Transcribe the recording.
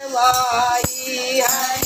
我一害